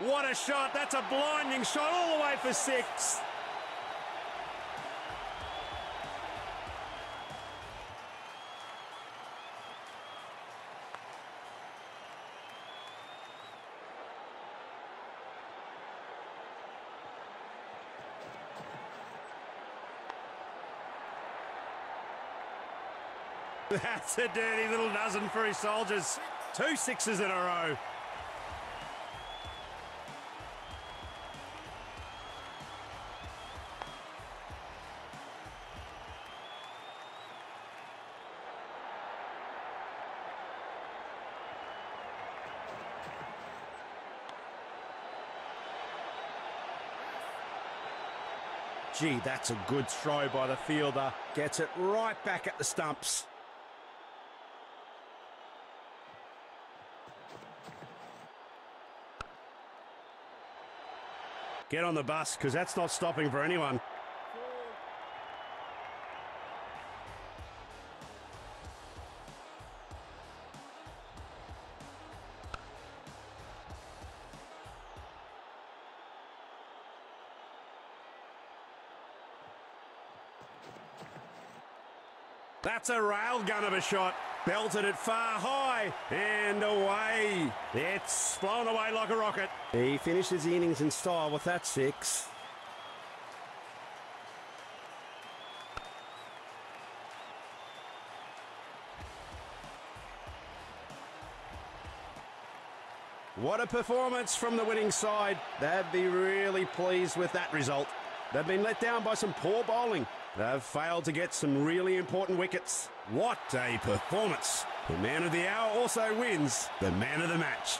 What a shot. That's a blinding shot all the way for six. That's a dirty little dozen for his soldiers. Two sixes in a row. Gee, that's a good throw by the fielder. Gets it right back at the stumps. Get on the bus, because that's not stopping for anyone. That's a railgun of a shot. Belted it far high and away. It's blown away like a rocket. He finishes the innings in style with that six. What a performance from the winning side. They'd be really pleased with that result. They've been let down by some poor bowling. They've failed to get some really important wickets. What a performance. The man of the hour also wins the man of the match.